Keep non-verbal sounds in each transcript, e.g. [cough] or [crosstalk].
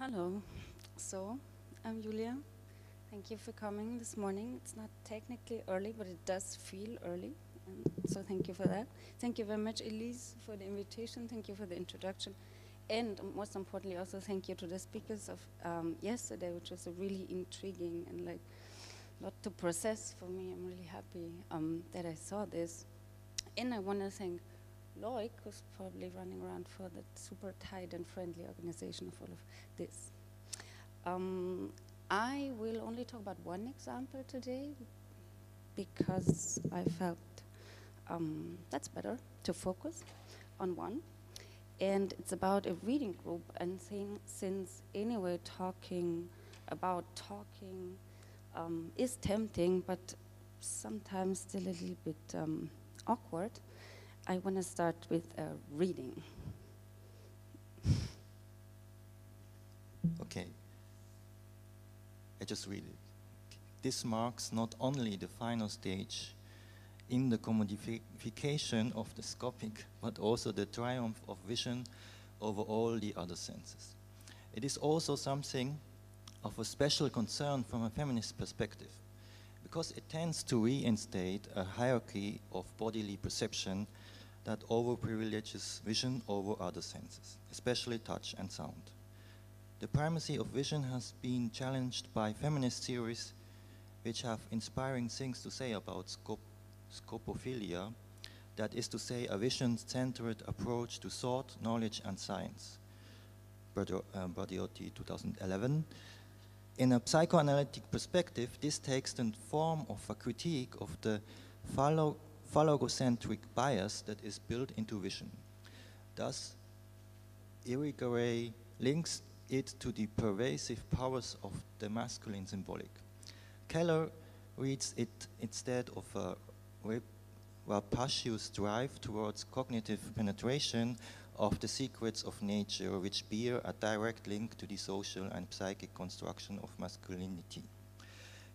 Hello. So, I'm Julia. Thank you for coming this morning. It's not technically early, but it does feel early. And so, thank you for that. Thank you very much, Elise, for the invitation. Thank you for the introduction. And most importantly, also thank you to the speakers of um, yesterday, which was a really intriguing and like lot to process for me. I'm really happy um, that I saw this. And I want to thank Loic, who's probably running around for that super tight and friendly organization of all of this. Um, I will only talk about one example today because I felt um, that's better to focus on one. And it's about a reading group, and since anyway, talking about talking um, is tempting, but sometimes still a little bit um, awkward. I want to start with a reading. Okay. I just read it. This marks not only the final stage in the commodification of the scopic, but also the triumph of vision over all the other senses. It is also something of a special concern from a feminist perspective, because it tends to reinstate a hierarchy of bodily perception that overprivileges vision over other senses, especially touch and sound. The primacy of vision has been challenged by feminist theories which have inspiring things to say about scop scopophilia, that is to say, a vision-centered approach to thought, knowledge, and science. Braidotti, uh, 2011. In a psychoanalytic perspective, this takes the form of a critique of the phallo phallogocentric bias that is built into vision. Thus, Irigaray links it to the pervasive powers of the masculine symbolic. Keller reads it instead of a rapacious drive towards cognitive penetration of the secrets of nature which bear a direct link to the social and psychic construction of masculinity.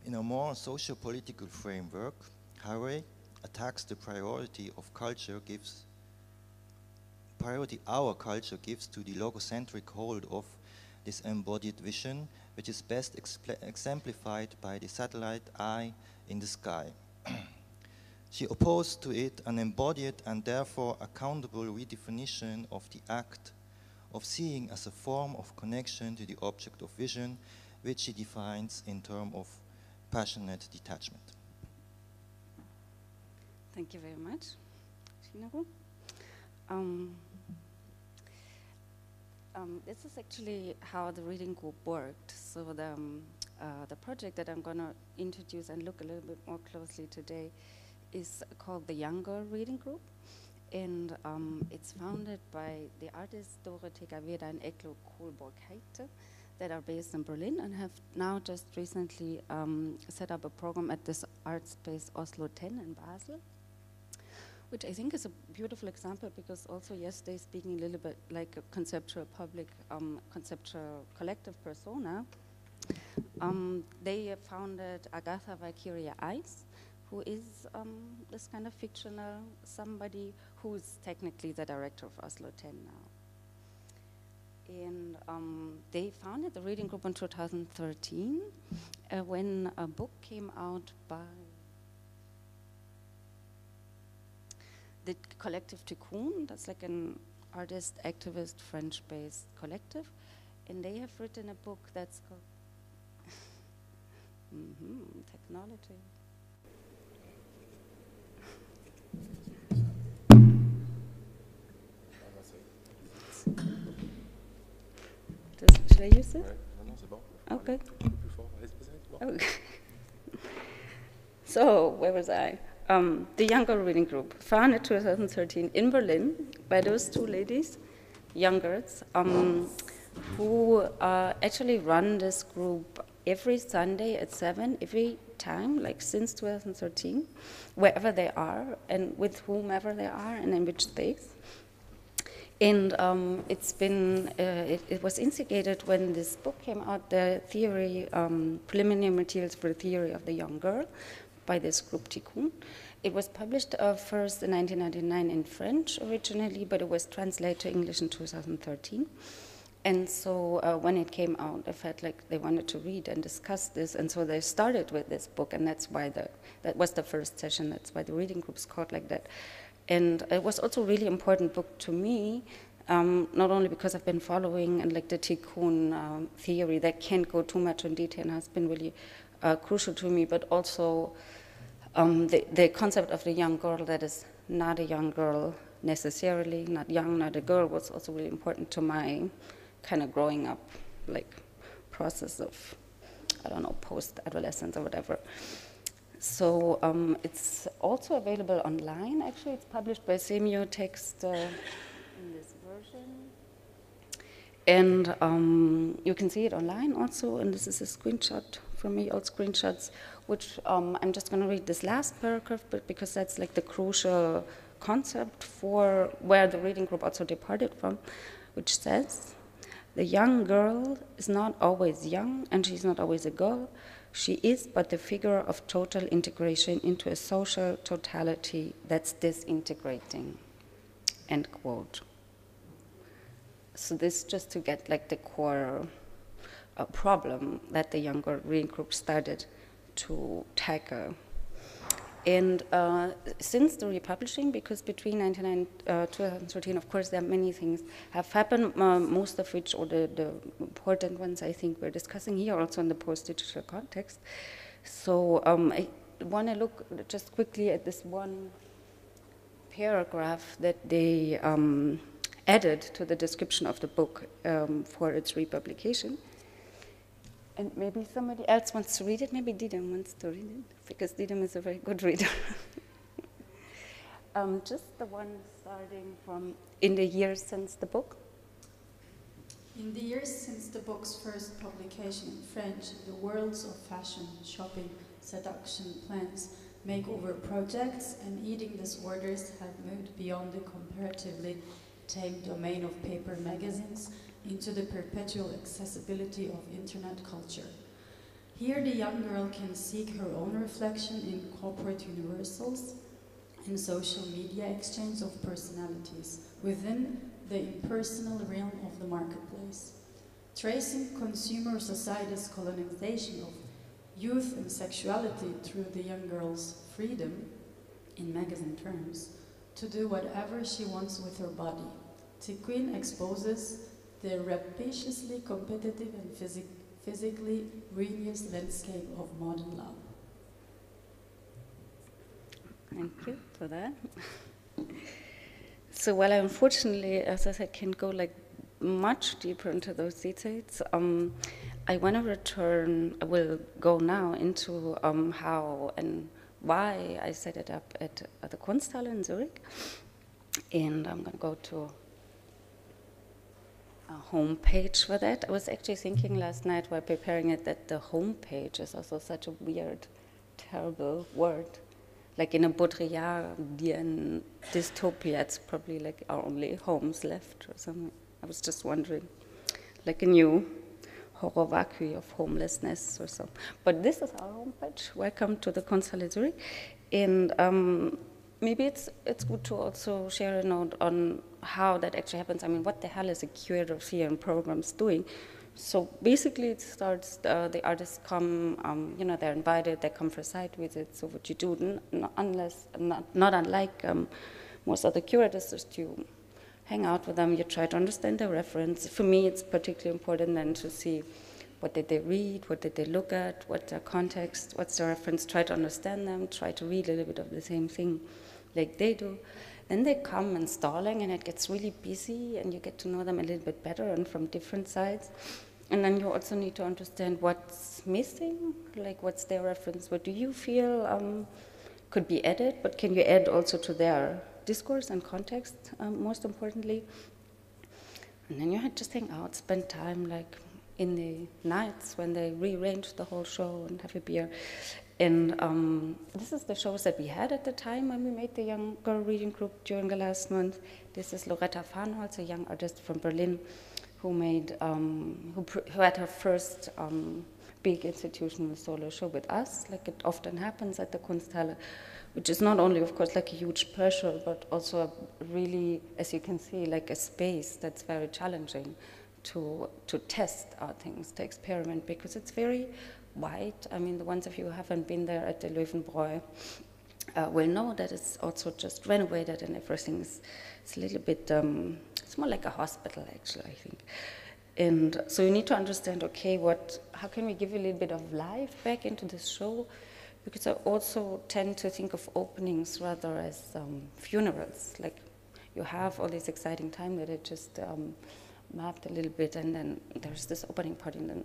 In a more socio-political framework, Haraway attacks the priority of culture gives priority our culture gives to the logocentric hold of this embodied vision, which is best exemplified by the satellite eye in the sky. [clears throat] she opposed to it an embodied and therefore accountable redefinition of the act of seeing as a form of connection to the object of vision, which she defines in terms of passionate detachment. Thank you very much. Um, um, this is actually how the reading group worked. So the, um, uh, the project that I'm going to introduce and look a little bit more closely today is called the Young-Girl Reading Group. And um, it's founded by the artists Dorota Gawęda and Eglė Kulbokaitė that are based in Berlin and have now just recently um, set up a program at this art space Oslo 10 in Basel which I think is a beautiful example because also yesterday speaking a little bit like a conceptual public, um, conceptual collective persona, um, they founded Agatha Valkyrie Ice, who is um, this kind of fictional somebody who's technically the director of Oslo 10 now. And um, they founded the reading group in 2013 uh, when a book came out by the collective Tiqqun, that's like an artist, activist, French-based collective, and they have written a book that's called [laughs] mm -hmm, Technology. Does, should I use it? Okay. okay. [laughs] so, where was I? Um, the Young-Girl Reading Group, founded 2013 in Berlin by those two ladies, youngers, um, who uh, actually run this group every Sunday at 7, every time, like since 2013, wherever they are and with whomever they are and in which space. And um, it's been, uh, it, it, was instigated when this book came out, the theory, um, preliminary materials for the theory of the young girl, by this group Tiqqun. It was published uh, first in 1999 in French originally, but it was translated to English in 2013. and so uh, when it came out, I felt like they wanted to read and discuss this, and so they started with this book, and that's why the that was the first session. That's why the reading group's called like that. And it was also a really important book to me, um, not only because I've been following and like the Tiqqun um, theory that can't go too much in detail and has been really uh, crucial to me, but also um, the, the concept of the young girl that is not a young girl necessarily, not young, not a girl, was also really important to my kind of growing up, like process of, I don't know, post-adolescence or whatever. So um, it's also available online. Actually, it's published by Semiotext uh, in this version, and um, you can see it online also. And this is a screenshot from me, old screenshots, which um, I'm just going to read this last paragraph, but because that's like the crucial concept for where the reading group also departed from, which says, the young girl is not always young and she's not always a girl. She is but the figure of total integration into a social totality that's disintegrating. End quote. So this just to get like the core uh, problem that the young-girl reading group started to tackle. And uh, since the republishing, because between 1999 uh, 2013, of course, there are many things have happened, uh, most of which, or the, the, important ones I think we're discussing here also in the post-digital context. So um, I want to look just quickly at this one paragraph that they um, added to the description of the book um, for its republication. And maybe somebody else wants to read it. Maybe Didem wants to read it, because Didem is a very good reader. [laughs] um, just the one starting from in the years since the book. In the years since the book's first publication in French, the worlds of fashion, shopping, seduction, plans, makeover projects, and eating disorders have moved beyond the comparatively tame domain of paper magazines into the perpetual accessibility of internet culture. Here the young girl can seek her own reflection in corporate universals and social media exchange of personalities within the impersonal realm of the marketplace. Tracing consumer society's colonization of youth and sexuality through the young girl's freedom, in magazine terms, to do whatever she wants with her body. Tiqqun exposes the rapaciously competitive and phys physically ruinous landscape of modern love. Thank you for that. so, while I unfortunately, as I said, can go like much deeper into those details, um, I want to return, I will go now into um, how and why I set it up at, at the Kunsthalle in Zurich. And I'm going to go to a homepage for that. I was actually thinking last night while preparing it that the homepage is also such a weird, terrible word. Like in a Baudrillardian dystopia, it's probably like our only homes left or something. I was just wondering, like a new horror vacui of homelessness or so. But this is our homepage. Welcome to the Zurich. And um, maybe it's, it's good to also share a note on how that actually happens. I mean, what the hell is a curator of theater programs doing? So basically, it starts. Uh, the artists come. Um, you know, they're invited. They come for site visits. So what you do, unless not, not unlike um, most other curators, is you hang out with them. You try to understand their reference. For me, it's particularly important then to see what did they read, what did they look at, what's their context, what's their reference. Try to understand them. Try to read a little bit of the same thing, like they do. Then they come installing and it gets really busy and you get to know them a little bit better and from different sides. And then you also need to understand what's missing, like what's their reference, what do you feel um, could be added, but can you add also to their discourse and context, um, most importantly. And then you had to hang out, spend time like in the nights when they rearrange the whole show and have a beer. And um, this is the shows that we had at the time when we made the young girl reading group during the last month. This is Loretta Fahrenholz, a young artist from Berlin, who made um, who, who, had her first um, big institutional solo show with us, like it often happens at the Kunsthalle, which is not only, of course, like a huge pressure, but also a really, as you can see, like a space that's very challenging to to test our things, to experiment, because it's very wide. I mean, the ones of you who haven't been there at the Löwenbräu uh, will know that it's also just renovated and everything is it's a little bit. Um, it's more like a hospital, actually. I think. And so you need to understand, okay, what, how can we give a little bit of life back into this show? Because I also tend to think of openings rather as um, funerals. Like you have all this exciting time that it just um, mapped a little bit, and then there's this opening part, and then,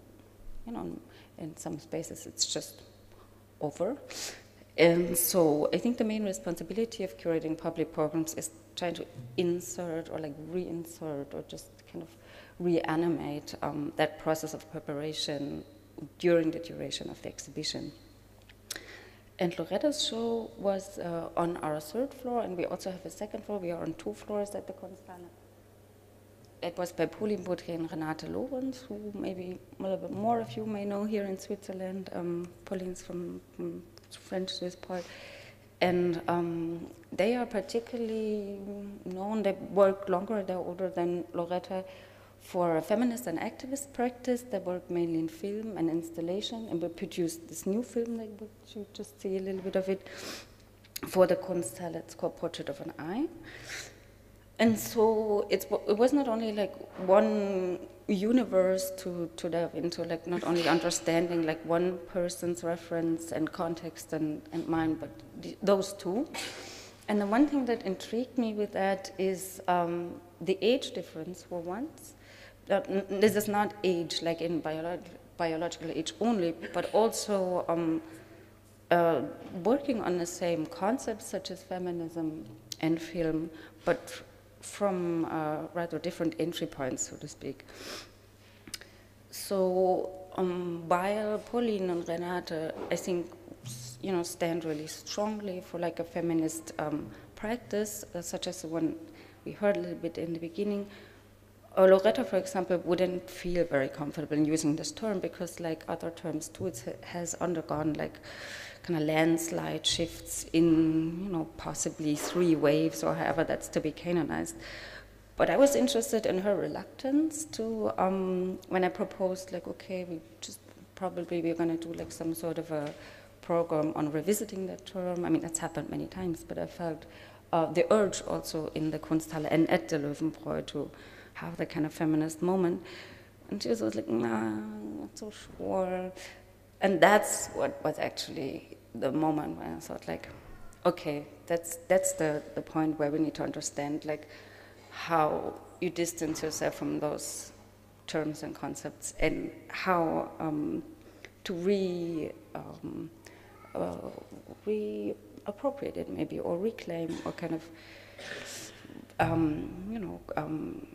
you know, in some spaces it's just over. And so I think the main responsibility of curating public programs is trying to insert or like reinsert or just kind of reanimate um, that process of preparation during the duration of the exhibition. And Loretta's show was uh, on our third floor, and we also have a second floor. We are on two floors at the Kunsthalle. It was by Pauline Boudry and Renate Lorenz, who maybe a little bit more of you may know here in Switzerland. Um, Pauline's from, from French Swiss part. And um, they are particularly known, they work longer, they're older than Loretta, for a feminist and activist practice. They work mainly in film and installation, and we produced this new film that you just see a little bit of it for the Kunsthalle. It's called Portrait of an Eye. And so it's, it was not only like one universe to, to delve into, like not only understanding like one person's reference and context and, and mine, but the, those two. And the one thing that intrigued me with that is um, the age difference for once. Uh, this is not age like in biolog biological age only, but also um, uh, working on the same concepts such as feminism and film, but from uh, rather different entry points, so to speak. So um, while Pauline and Renate, I think, you know, stand really strongly for like a feminist um, practice, uh, such as the one we heard a little bit in the beginning, Loretta, for example, wouldn't feel very comfortable in using this term because, like other terms too, it has undergone like kind of landslide shifts in, you know, possibly three waves or however that's to be canonized. But I was interested in her reluctance to, um, when I proposed, like, okay, we just probably we're going to do like some sort of a program on revisiting that term. I mean, that's happened many times, but I felt uh, the urge also in the Kunsthalle and at the Löwenbräu to have the kind of feminist moment. And she was like, nah, I'm not so sure. And that's what was actually the moment when I thought like, okay, that's, that's the, the point where we need to understand like how you distance yourself from those terms and concepts and how um, to re, um, uh, reappropriate it maybe or reclaim or kind of, um, you know, um,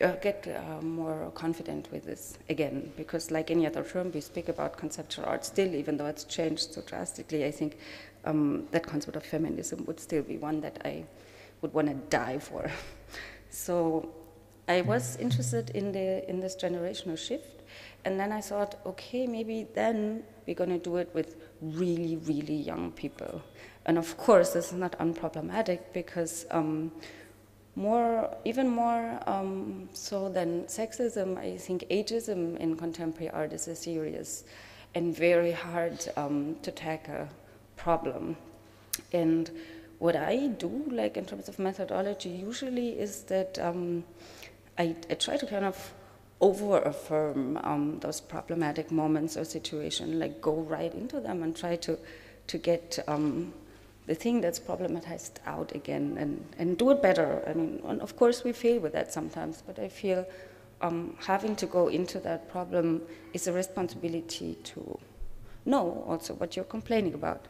uh, get uh, more confident with this again, because like any other term, we speak about conceptual art still, even though it's changed so drastically. I think um, that concept of feminism would still be one that I would want to die for. [laughs] so I was interested in the in this generational shift, and then I thought, okay, maybe then we're going to do it with really, really young people. And of course, this is not unproblematic because. Um, more, even more um, so than sexism, I think ageism in contemporary art is a serious and very hard um, to tackle problem. And what I do, like in terms of methodology, usually is that um, I, I, try to kind of over affirm um, those problematic moments or situations, like go right into them and try to, to get um, the thing that's problematized out again and, and do it better. I mean, of course we fail with that sometimes, but I feel um, having to go into that problem is a responsibility to know also what you're complaining about.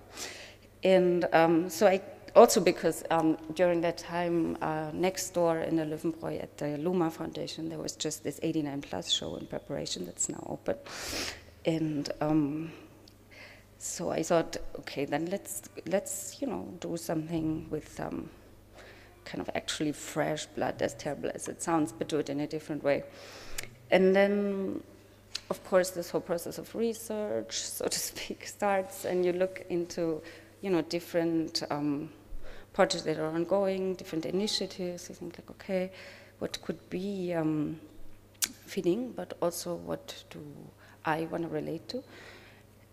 And um, so I also because um, during that time uh, next door in the Löwenbräu at the Luma Foundation there was just this 89 plus show in preparation that's now open. And um, so I thought, okay, then let's let's you know do something with um, kind of actually fresh blood, as terrible as it sounds, but do it in a different way. And then, of course, this whole process of research, [laughs] so to speak, starts, and you look into you know different um, projects that are ongoing, different initiatives. You think like, okay, what could be um, feeling, but also what do I want to relate to.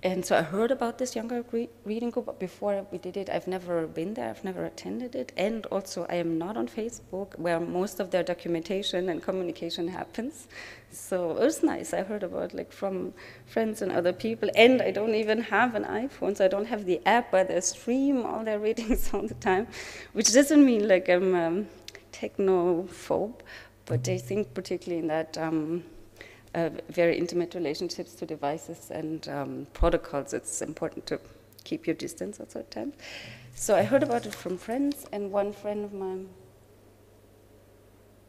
And so I heard about this younger re reading group, before we did it, I've never been there, I've never attended it. And also, I am not on Facebook, where most of their documentation and communication happens. So it was nice. I heard about like from friends and other people. And I don't even have an iPhone, so I don't have the app where they stream all their readings [laughs] all the time, which doesn't mean like I'm um, technophobe, but I think particularly in that. Um, uh, very intimate relationships to devices and um, protocols, it's important to keep your distance also at times. So I heard about it from friends, and one friend of mine,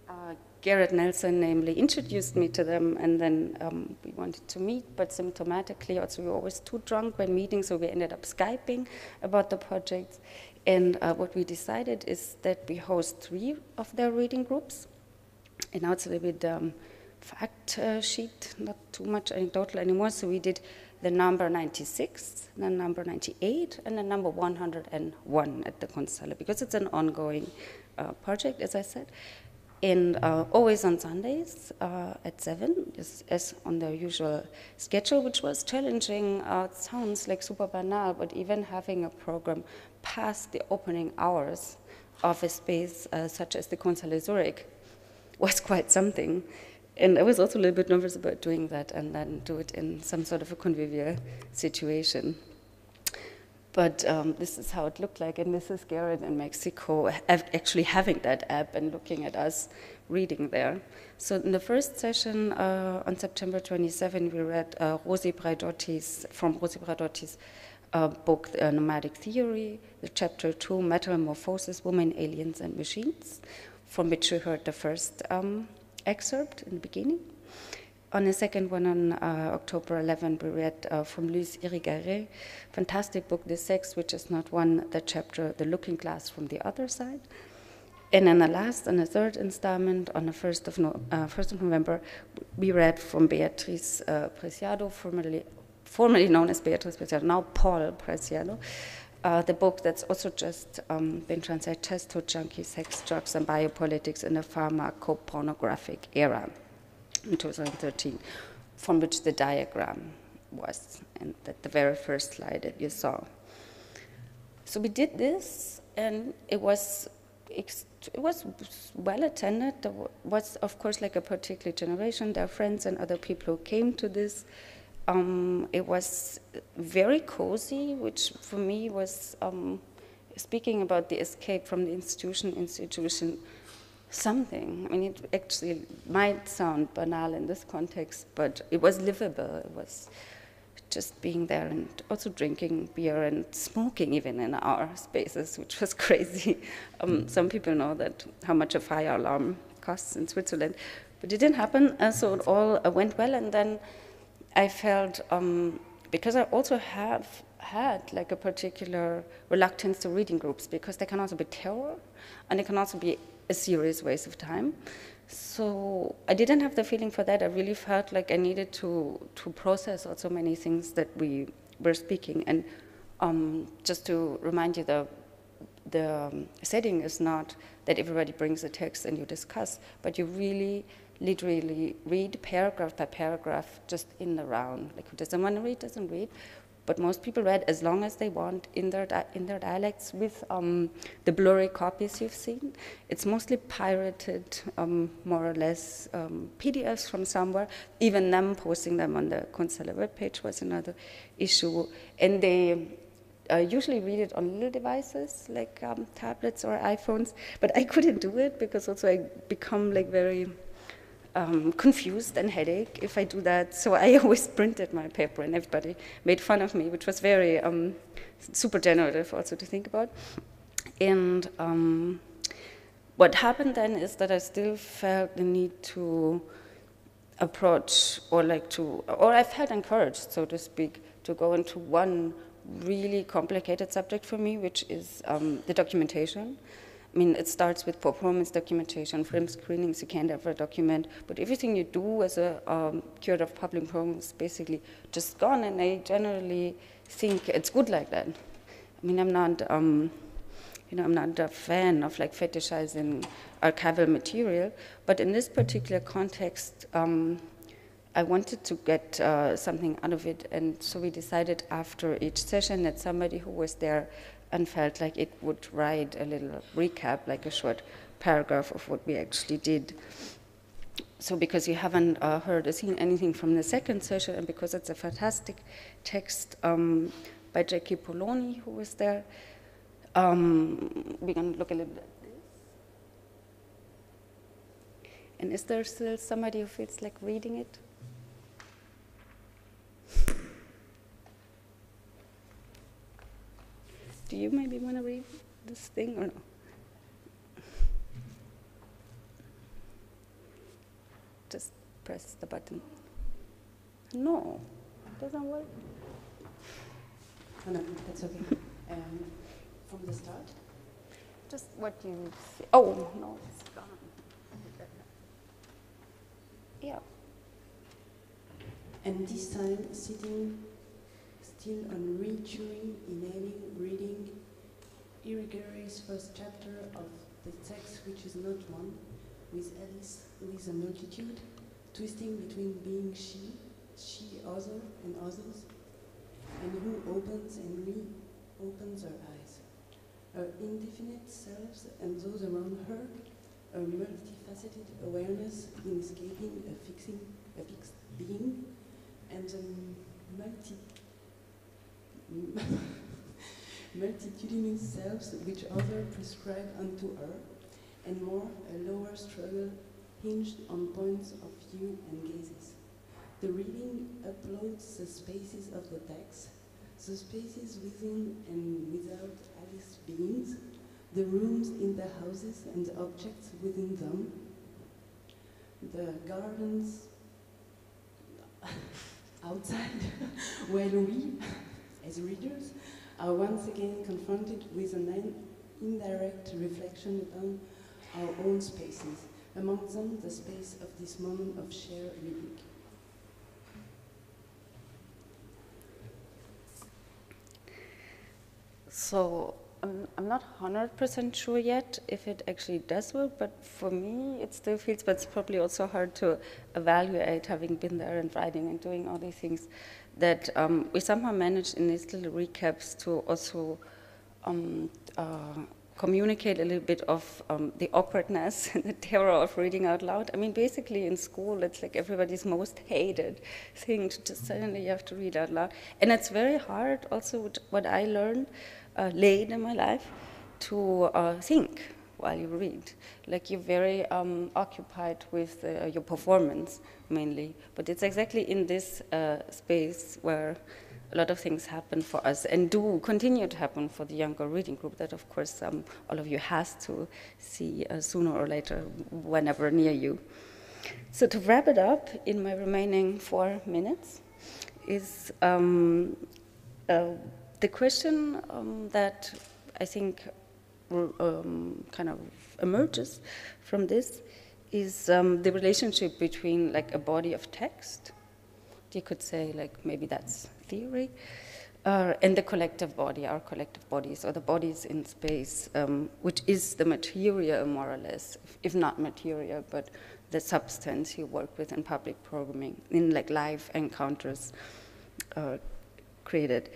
uh, Garrett Nelson, namely, introduced me to them, and then um, we wanted to meet, but symptomatically, also, we were always too drunk when meeting, so we ended up Skyping about the projects. And uh, what we decided is that we host three of their reading groups. And now it's a little bit um, fact uh, sheet, not too much anecdotal anymore. So we did the number 96, the number 98, and the number 101 at the Kunsthalle because it's an ongoing uh, project, as I said. And uh, always on Sundays uh, at 7, as, as, on their usual schedule, which was challenging. Uh, it sounds like super banal, but even having a program past the opening hours of a space uh, such as the Kunsthalle Zurich was quite something and I was also a little bit nervous about doing that and then do it in some sort of a convivial situation. But um, this is how it looked like, and is Garrett in Mexico actually having that app and looking at us reading there. So in the first session uh, on September 27, we read uh, Rosi Braidotti's, from Rosi Braidotti's uh, book, uh, Nomadic Theory, the chapter two, Metamorphosis, Women, Aliens, and Machines, from which we heard the first um, excerpt in the beginning. On the second one, on uh, October 11, we read uh, from Luce Irigaray, fantastic book, The Sex, which is not one, the chapter, The Looking Glass from the Other Side. And then the last and the third installment, on the 1st of, no, uh, 1st of November, we read from Beatriz uh, Preciado, formerly, formerly known as Beatriz Preciado, now Paul Preciado, uh, the book that's also just um, been translated, Testo Junkie, Sex, Drugs, and Biopolitics in the Pharmacopornographic Era in 2013, from which the diagram was, and that the very first slide that you saw. So we did this, and it was it was well attended. There was, of course, like a particular generation. There are friends and other people who came to this um, it was very cozy, which for me was um, speaking about the escape from the institution, institution, something. I mean, it actually might sound banal in this context, but it was livable. It was just being there and also drinking beer and smoking even in our spaces, which was [laughs] crazy. Um, some people know that how much a fire alarm costs in Switzerland, but it didn't happen. Uh, so it all uh, went well, and then I felt um, because I also have had like a particular reluctance to reading groups because they can also be terror and they can also be a serious waste of time. So I didn't have the feeling for that. I really felt like I needed to to process also many things that we were speaking. And um, just to remind you, the the setting is not that everybody brings a text and you discuss, but you really literally read paragraph by paragraph just in the round. Like who doesn't want to read doesn't read, but most people read as long as they want in their in their dialects with um, the blurry copies you've seen. It's mostly pirated, um, more or less um, PDFs from somewhere. Even them posting them on the Kunsthalle webpage was another issue, and they. Uh, usually read it on little devices like um, tablets or iPhones, but I [laughs] couldn't do it because also I become like very um, confused and headache if I do that. So [laughs] I always printed my paper, and everybody made fun of me, which was very um, super generative also to think about. And um, what happened then is that I still felt the need to approach, or like to, or I felt encouraged, so to speak, to go into one really complicated subject for me, which is um, the documentation. I mean, it starts with performance documentation, film screenings, you can't ever document, but everything you do as a um, curator of public programs is basically just gone, and I generally think it's good like that. I mean, I'm not um, you know, I'm not a fan of like fetishizing archival material, but in this particular context, um, I wanted to get uh, something out of it, and so we decided after each session that somebody who was there and felt like it would write a little recap, like a short paragraph of what we actually did. So, because you haven't uh, heard or seen anything from the second session, and because it's a fantastic text um, by Jackie Poloni, who was there, um, we're going to look a little bit at this. And is there still somebody who feels like reading it? Do you maybe want to read this thing or no? Just press the button. No, it doesn't work. Oh, no, that's okay. um, from the start? Just what you see. Oh, no, it's gone. Yeah. And this time, sitting still on read, chewing, inhaling, reading, Irigaray's first chapter of the text, which is not one, with Alice, is a multitude, twisting between being she, she, other, and others, and who opens and reopens her eyes. Her indefinite selves and those around her, a multifaceted awareness in escaping a fixing, a fixed being, and the multi [laughs] multitudinous selves which other prescribe unto her, and more a lower struggle hinged on points of view and gazes. The reading uploads the spaces of the text, the spaces within and without Alice beings, the rooms in the houses and the objects within them, the gardens [laughs] outside, [laughs] where we, as readers, are once again confronted with an indirect reflection upon our own spaces, among them the space of this moment of shared reading. So I'm, not 100% sure yet if it actually does work, but for me it still feels, but it's probably also hard to evaluate having been there and writing and doing all these things, that um, we somehow managed in these little recaps to also um, uh, communicate a little bit of um, the awkwardness [laughs] and the terror of reading out loud. I mean, basically in school, it's like everybody's most hated thing to just suddenly you have to read out loud. And it's very hard also what I learned uh, late in my life to uh, think while you read. Like you're very um, occupied with uh, your performance mainly. But it's exactly in this uh, space where a lot of things happen for us and do continue to happen for the young-girl reading group that of course um, all of you has to see uh, sooner or later whenever near you. So to wrap it up in my remaining four minutes is um, uh, the question um, that I think um, kind of emerges from this is um, the relationship between like a body of text. You could say like maybe that's theory, uh, and the collective body, our collective bodies, or the bodies in space, um, which is the material more or less, if not material, but the substance you work with in public programming, in like live encounters uh, created.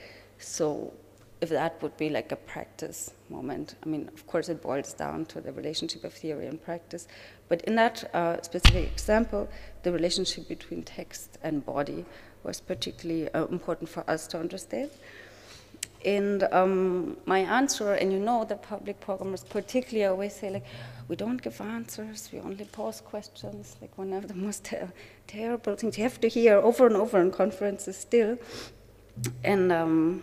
So if that would be like a practice moment, I mean, of course, it boils down to the relationship of theory and practice. But in that uh, specific example, the relationship between text and body was particularly uh, important for us to understand. And um, my answer, and you know the public programmers particularly always say like, we don't give answers, we only pose questions, like one of the [laughs] most ter terrible things you have to hear over and over in conferences still. And um,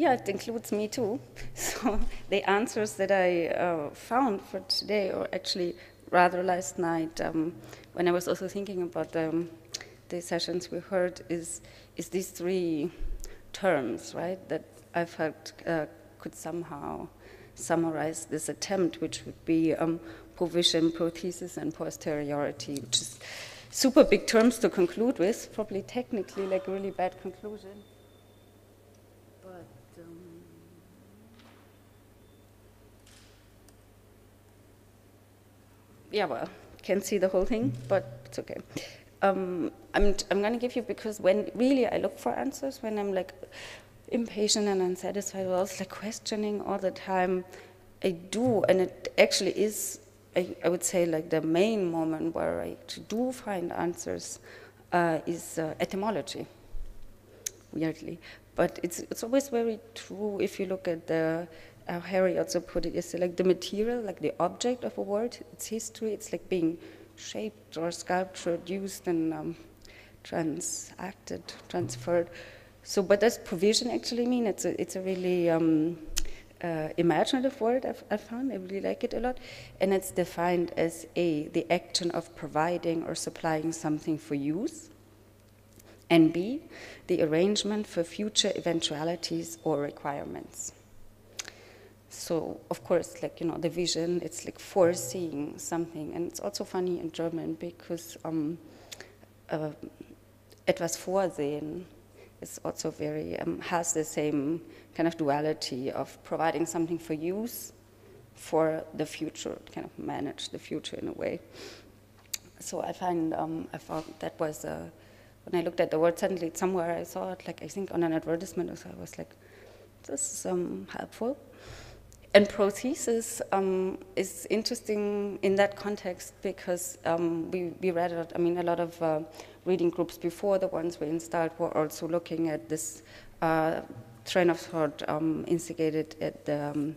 yeah, it includes me too. [laughs] So the answers that I uh, found for today, or actually rather last night, um, when I was also thinking about the, the sessions we heard, is, is these three terms, right, that I felt uh, could somehow summarize this attempt, which would be um, provision, prothesis, and posteriority, which is super big terms to conclude with, probably technically like a really bad conclusion. Yeah, well, can't see the whole thing, but it's okay. Um, I'm, I'm going to give you, because when really I look for answers, when I'm like impatient and unsatisfied, I was like questioning all the time, I do, and it actually is, I, I would say, like the main moment where I do find answers uh, is uh, etymology, weirdly. But it's, it's always very true if you look at the, how Harry also put it, is like the material, like the object of a word, its history, it's like being shaped or sculptured, used and um, transacted, transferred. So, what does provision actually mean? It's a, it's a really um, uh, imaginative word I've, i found. I really like it a lot. And it's defined as A, the action of providing or supplying something for use. And B, the arrangement for future eventualities or requirements. So, of course, like, you know, the vision, it's like foreseeing something. And it's also funny in German because um, uh, etwas vorsehen is also very, um, has the same kind of duality of providing something for use for the future, kind of manage the future in a way. So I find, um, I found that was, uh, when I looked at the word, suddenly somewhere I saw it, like I think on an advertisement, so I was like, this is um, helpful. And prothesis um, is interesting in that context because um, we, we read it, I mean, a lot of uh, reading groups before the ones we installed were also looking at this uh, train of thought um, instigated at the um,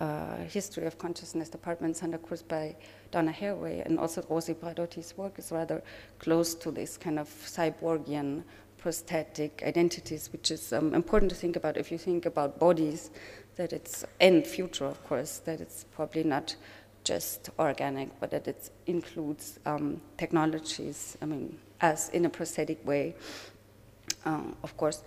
uh, History of Consciousness Department Center course by Donna Haraway, and also Rosi Braidotti's work is rather close to this kind of cyborgian prosthetic identities, which is um, important to think about if you think about bodies that it's, and future, of course, that it's probably not just organic, but that it includes um, technologies, I mean, as in a prosthetic way, um, of course.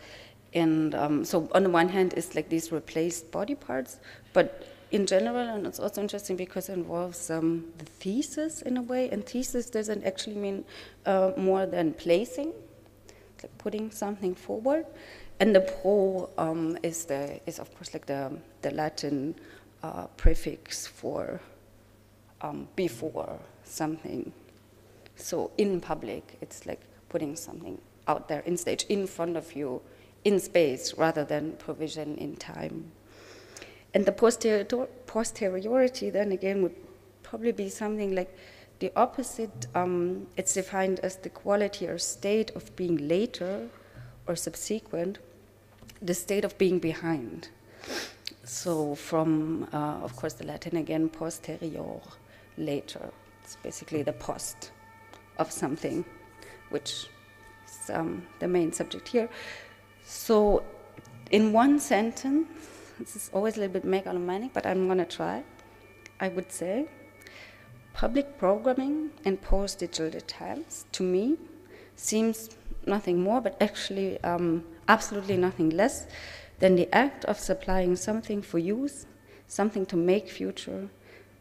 And um, so on the one hand, it's like these replaced body parts, but in general, and it's also interesting because it involves um, the thesis in a way, and thesis doesn't actually mean uh, more than placing, like putting something forward. And the pro um, is the is of course like the the Latin uh, prefix for um, before something. So in public, it's like putting something out there in stage, in front of you, in space, rather than provision in time. And the posterior, posteriority then again would probably be something like the opposite. Um, it's defined as the quality or state of being later or subsequent the state of being behind. So from, uh, of course, the Latin again, posterior, later. It's basically the post of something, which is um, the main subject here. So in one sentence, this is always a little bit megalomaniac, but I'm going to try. I would say public programming in post-digital times, to me, seems nothing more, but actually um, absolutely nothing less than the act of supplying something for use, something to make future,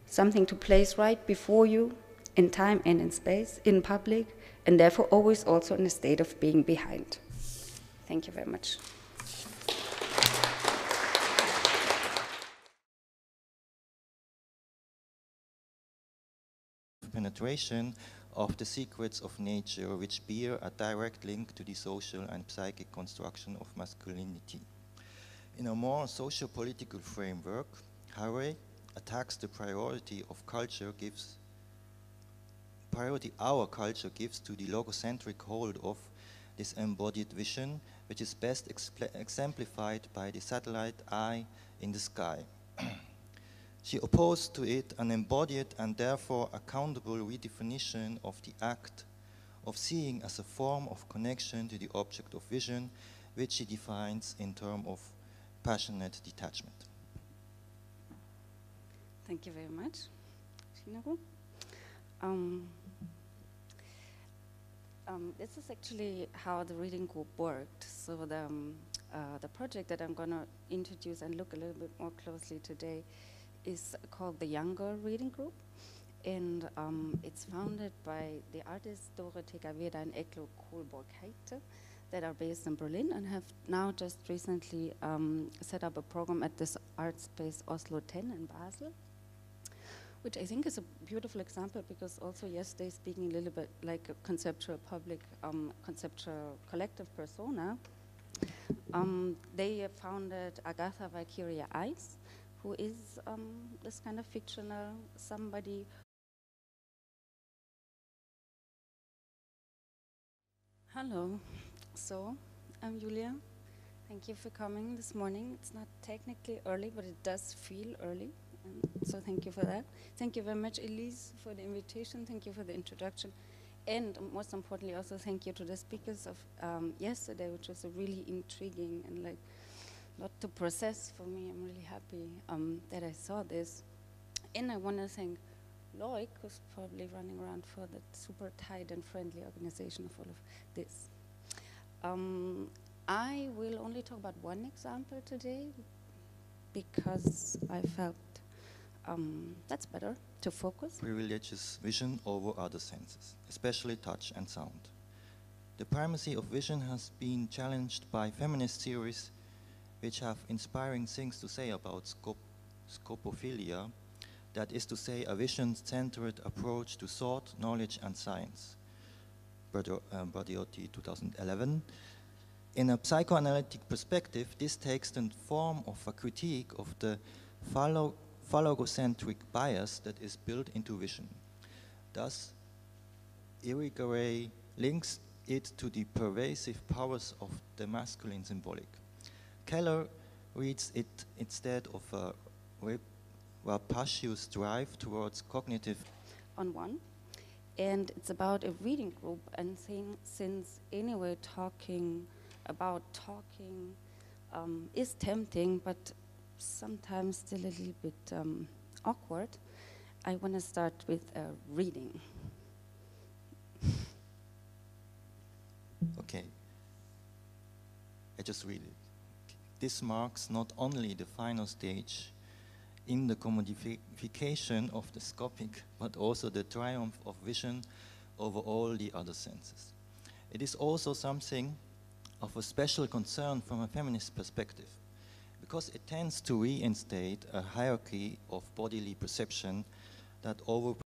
something to place right before you in time and in space, in public, and therefore always also in a state of being behind. Thank you very much. penetration of the secrets of nature which bear a direct link to the social and psychic construction of masculinity. In a more socio-political framework, Haraway attacks the priority of culture gives priority our culture gives to the logocentric hold of this embodied vision, which is best exemplified by the satellite eye in the sky. [clears throat] She opposed to it an embodied and therefore accountable redefinition of the act of seeing as a form of connection to the object of vision, which she defines in terms of passionate detachment. Thank you very much. Um, um, this is actually how the reading group worked. So the, um, uh, the project that I'm going to introduce and look a little bit more closely today is called the Young-Girl Reading Group, and um, it's founded by the artists Dorota Gawęda and Eglė Kulbokaitė that are based in Berlin and have now just recently um, set up a program at this art space Oslo 10 in Basel, which I think is a beautiful example because also yesterday speaking a little bit like a conceptual public, um, conceptual collective persona, um, they founded Agatha Valkyrie Ice, who is um, this kind of fictional somebody Hello. So, I'm Julia. Thank you for coming this morning. It's not technically early, but it does feel early. And so, thank you for that. Thank you very much, Elise, for the invitation. Thank you for the introduction. And um, most importantly, also thank you to the speakers of um, yesterday, which was a really intriguing and like lot to process for me. I'm really happy um, that I saw this. And I want to thank Loic, who's probably running around for the super tight and friendly organization of all of this. Um, I will only talk about one example today because I felt um, that's better to focus. Privileges vision over other senses, especially touch and sound. The primacy of vision has been challenged by feminist theories which have inspiring things to say about scop scopophilia, that is to say, a vision-centered approach to thought, knowledge, and science. Braidotti, um, 2011. In a psychoanalytic perspective, this takes the form of a critique of the phallo phallogocentric bias that is built into vision. Thus, Irigaray links it to the pervasive powers of the masculine symbolic. Keller reads it instead of a rapacious drive towards cognitive. On one, and it's about a reading group, and since anyway talking about talking um, is tempting, but sometimes still a little bit um, awkward, I want to start with a reading. Okay. I just read it. This marks not only the final stage in the commodification of the scopic, but also the triumph of vision over all the other senses. It is also something of a special concern from a feminist perspective, because it tends to reinstate a hierarchy of bodily perception that over